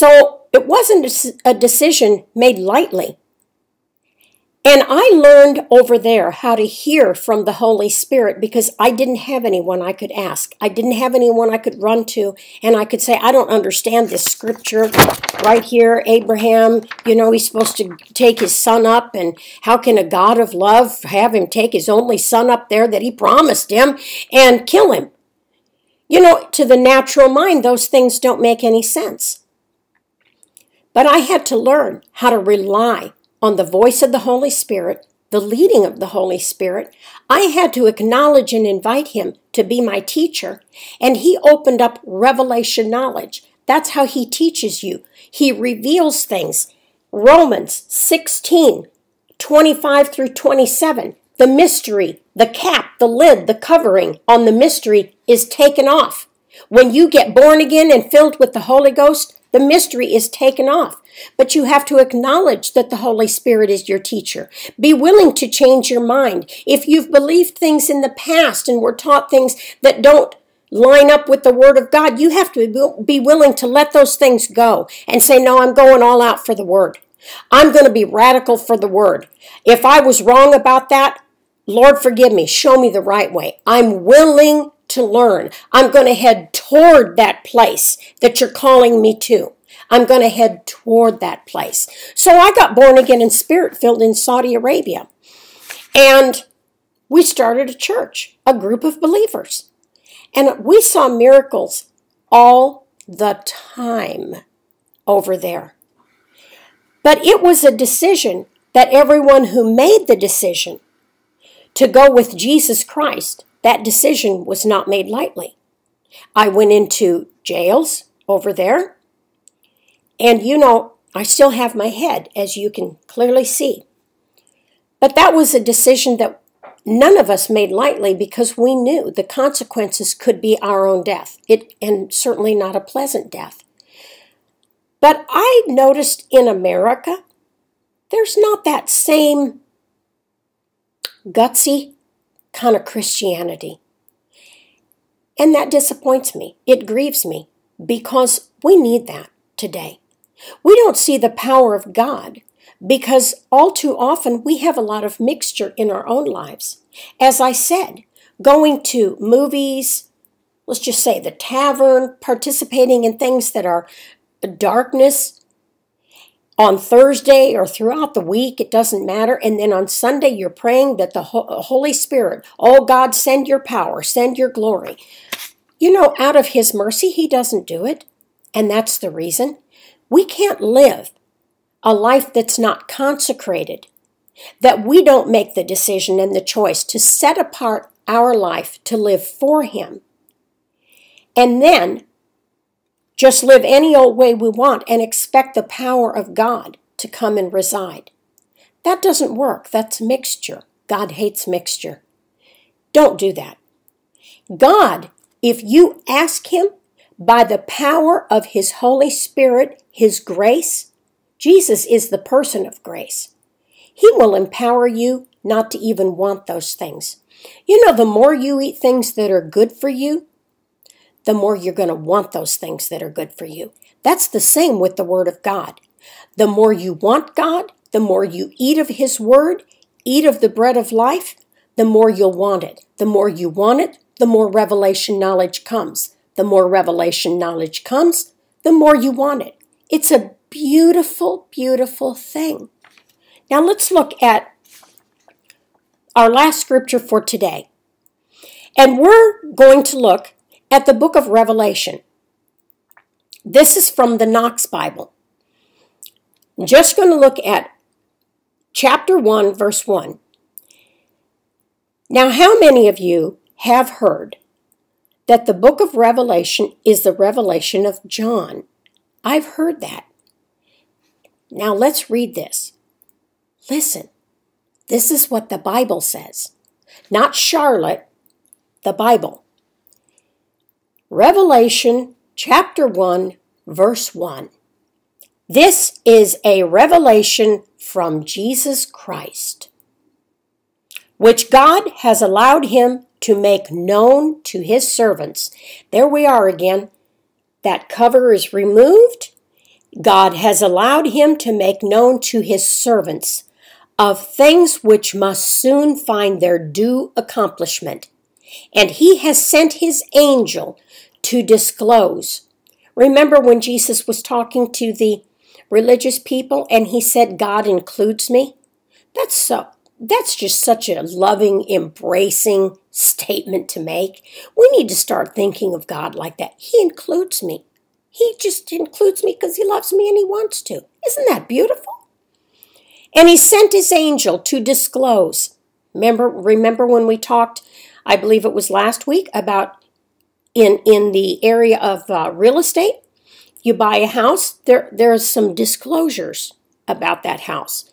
So it wasn't a decision made lightly. And I learned over there how to hear from the Holy Spirit because I didn't have anyone I could ask. I didn't have anyone I could run to and I could say, I don't understand this scripture right here. Abraham, you know, he's supposed to take his son up, and how can a God of love have him take his only son up there that he promised him and kill him? You know, to the natural mind, those things don't make any sense. But I had to learn how to rely on the voice of the Holy Spirit, the leading of the Holy Spirit, I had to acknowledge and invite him to be my teacher, and he opened up revelation knowledge. That's how he teaches you. He reveals things. Romans 16, 25 through 27. The mystery, the cap, the lid, the covering on the mystery is taken off. When you get born again and filled with the Holy Ghost, the mystery is taken off. But you have to acknowledge that the Holy Spirit is your teacher. Be willing to change your mind. If you've believed things in the past and were taught things that don't line up with the Word of God, you have to be willing to let those things go and say, No, I'm going all out for the Word. I'm going to be radical for the Word. If I was wrong about that, Lord, forgive me. Show me the right way. I'm willing to learn. I'm going to head toward that place that you're calling me to. I'm going to head toward that place. So I got born again and spirit filled in Saudi Arabia. And we started a church, a group of believers. And we saw miracles all the time over there. But it was a decision that everyone who made the decision to go with Jesus Christ that decision was not made lightly. I went into jails over there, and you know, I still have my head, as you can clearly see. But that was a decision that none of us made lightly because we knew the consequences could be our own death, it, and certainly not a pleasant death. But I noticed in America, there's not that same gutsy kind of Christianity. And that disappoints me. It grieves me because we need that today. We don't see the power of God because all too often we have a lot of mixture in our own lives. As I said, going to movies, let's just say the tavern, participating in things that are darkness, on Thursday or throughout the week, it doesn't matter. And then on Sunday, you're praying that the Holy Spirit, oh God, send your power, send your glory. You know, out of His mercy, He doesn't do it. And that's the reason. We can't live a life that's not consecrated, that we don't make the decision and the choice to set apart our life to live for Him. And then just live any old way we want and expect the power of God to come and reside. That doesn't work. That's mixture. God hates mixture. Don't do that. God, if you ask Him by the power of His Holy Spirit, His grace, Jesus is the person of grace. He will empower you not to even want those things. You know, the more you eat things that are good for you, the more you're going to want those things that are good for you. That's the same with the Word of God. The more you want God, the more you eat of His Word, eat of the bread of life, the more you'll want it. The more you want it, the more revelation knowledge comes. The more revelation knowledge comes, the more you want it. It's a beautiful, beautiful thing. Now let's look at our last scripture for today. And we're going to look at the book of Revelation. This is from the Knox Bible. I'm just going to look at chapter 1, verse 1. Now, how many of you have heard that the book of Revelation is the revelation of John? I've heard that. Now, let's read this. Listen, this is what the Bible says. Not Charlotte, the Bible. Revelation chapter 1, verse 1. This is a revelation from Jesus Christ, which God has allowed him to make known to his servants. There we are again. That cover is removed, God has allowed him to make known to his servants of things which must soon find their due accomplishment. And he has sent his angel to disclose. Remember when Jesus was talking to the religious people and he said, God includes me? That's so. That's just such a loving, embracing statement to make. We need to start thinking of God like that. He includes me. He just includes me because he loves me and he wants to. Isn't that beautiful? And he sent his angel to disclose. Remember, remember when we talked, I believe it was last week, about in, in the area of uh, real estate? You buy a house, there, there's some disclosures about that house.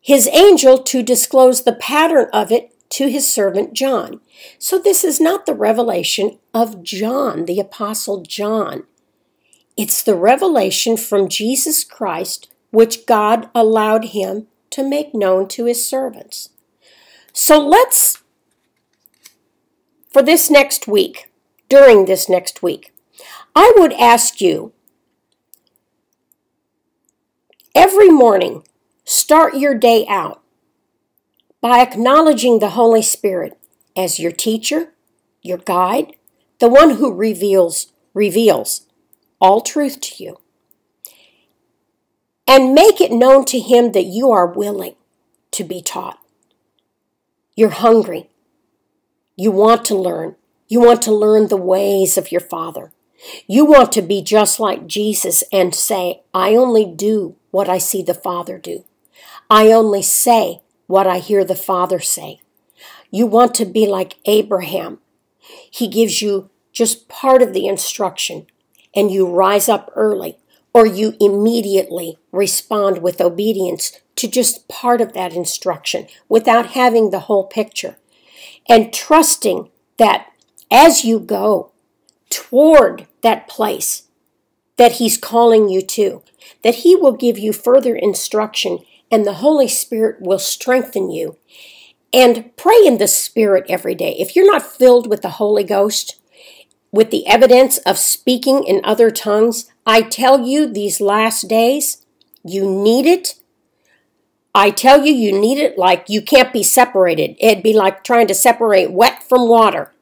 His angel to disclose the pattern of it to his servant John. So this is not the revelation of John, the Apostle John. It's the revelation from Jesus Christ which God allowed him to make known to his servants. So let's, for this next week, during this next week, I would ask you every morning, start your day out by acknowledging the Holy Spirit as your teacher, your guide, the one who reveals reveals all truth to you. And make it known to him that you are willing to be taught. You're hungry. You want to learn. You want to learn the ways of your Father. You want to be just like Jesus and say, I only do what I see the Father do. I only say what I hear the Father say. You want to be like Abraham. He gives you just part of the instruction and you rise up early, or you immediately respond with obedience to just part of that instruction without having the whole picture. And trusting that as you go toward that place that He's calling you to, that He will give you further instruction and the Holy Spirit will strengthen you. And pray in the Spirit every day. If you're not filled with the Holy Ghost, with the evidence of speaking in other tongues, I tell you these last days, you need it. I tell you, you need it like you can't be separated. It'd be like trying to separate wet from water.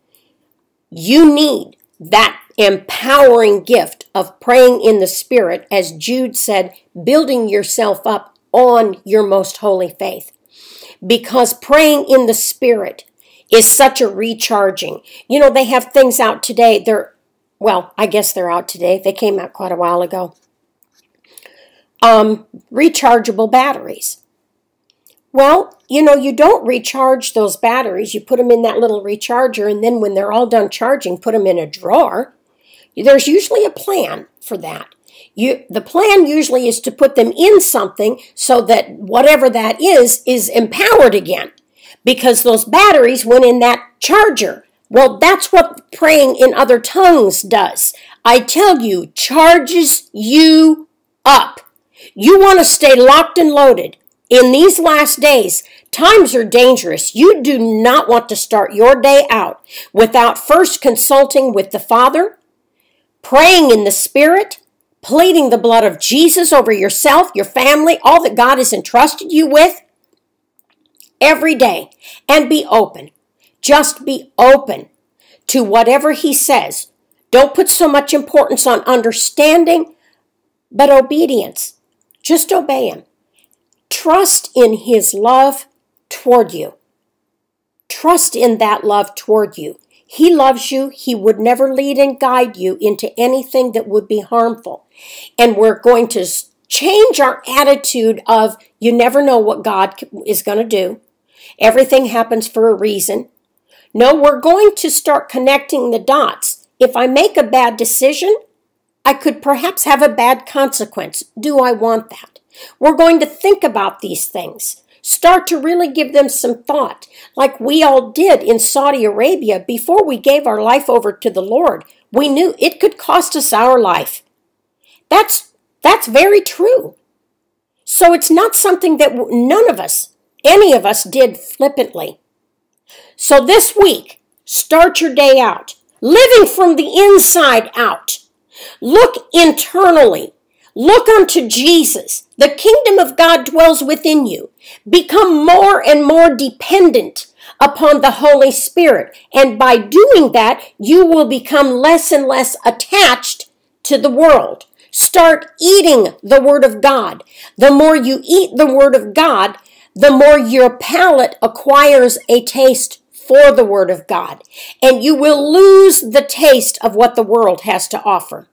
You need that empowering gift of praying in the Spirit, as Jude said, building yourself up on your most holy faith. Because praying in the Spirit is such a recharging. You know, they have things out today. They're, well, I guess they're out today. They came out quite a while ago. Um, rechargeable batteries. Well, you know, you don't recharge those batteries. You put them in that little recharger, and then when they're all done charging, put them in a drawer. There's usually a plan for that. You, the plan usually is to put them in something so that whatever that is is empowered again because those batteries went in that charger. Well, that's what praying in other tongues does. I tell you, charges you up. You want to stay locked and loaded. In these last days, times are dangerous. You do not want to start your day out without first consulting with the Father, praying in the Spirit, pleading the blood of Jesus over yourself, your family, all that God has entrusted you with, every day and be open. Just be open to whatever he says. Don't put so much importance on understanding, but obedience. Just obey him. Trust in his love toward you. Trust in that love toward you. He loves you. He would never lead and guide you into anything that would be harmful. And we're going to change our attitude of you never know what God is going to do. Everything happens for a reason. No, we're going to start connecting the dots. If I make a bad decision, I could perhaps have a bad consequence. Do I want that? We're going to think about these things. Start to really give them some thought, like we all did in Saudi Arabia before we gave our life over to the Lord. We knew it could cost us our life. That's, that's very true. So it's not something that none of us any of us did flippantly. So this week, start your day out living from the inside out. Look internally. Look unto Jesus. The kingdom of God dwells within you. Become more and more dependent upon the Holy Spirit. And by doing that, you will become less and less attached to the world. Start eating the Word of God. The more you eat the Word of God, the more your palate acquires a taste for the Word of God. And you will lose the taste of what the world has to offer.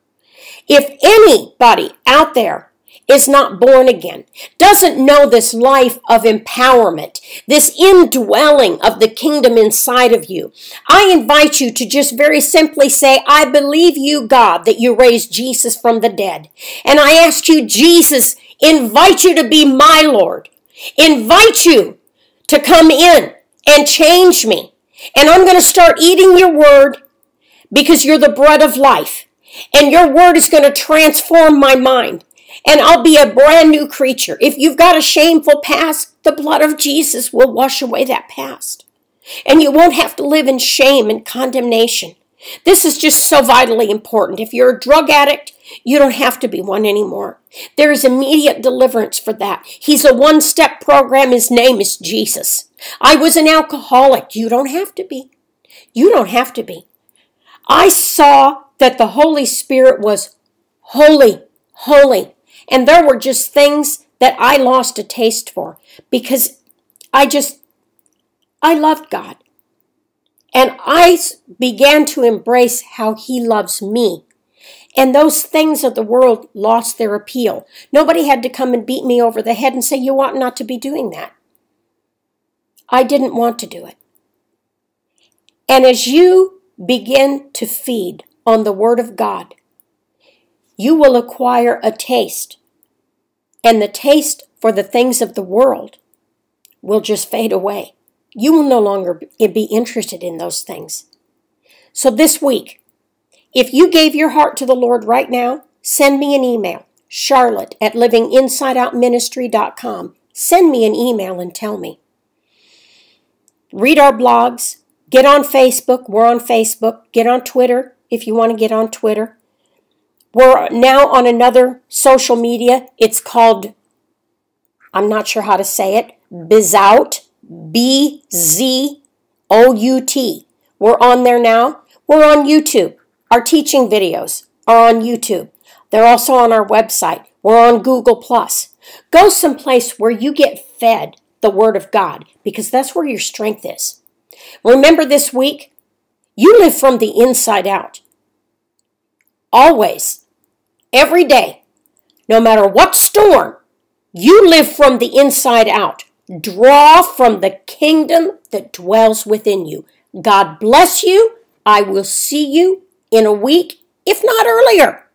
If anybody out there is not born again, doesn't know this life of empowerment, this indwelling of the kingdom inside of you, I invite you to just very simply say, I believe you, God, that you raised Jesus from the dead. And I ask you, Jesus, invite you to be my Lord. Invite you to come in and change me. And I'm going to start eating your word because you're the bread of life. And your word is going to transform my mind. And I'll be a brand new creature. If you've got a shameful past, the blood of Jesus will wash away that past. And you won't have to live in shame and condemnation. This is just so vitally important. If you're a drug addict, you don't have to be one anymore. There is immediate deliverance for that. He's a one step program. His name is Jesus. I was an alcoholic. You don't have to be. You don't have to be. I saw that the Holy Spirit was holy, holy. And there were just things that I lost a taste for because I just, I loved God. And I began to embrace how He loves me. And those things of the world lost their appeal. Nobody had to come and beat me over the head and say, You ought not to be doing that. I didn't want to do it. And as you begin to feed on the Word of God, you will acquire a taste. And the taste for the things of the world will just fade away. You will no longer be interested in those things. So this week, if you gave your heart to the Lord right now, send me an email, charlotte at livinginsideoutministry.com. Send me an email and tell me. Read our blogs, get on Facebook, we're on Facebook, get on Twitter, if you want to get on Twitter. We're now on another social media. It's called, I'm not sure how to say it, Bizout, B Z O U T. We're on there now. We're on YouTube. Our teaching videos are on YouTube. They're also on our website. We're on Google Plus. Go someplace where you get fed the Word of God because that's where your strength is. Remember this week, you live from the inside out. Always, every day, no matter what storm, you live from the inside out. Draw from the kingdom that dwells within you. God bless you. I will see you in a week, if not earlier.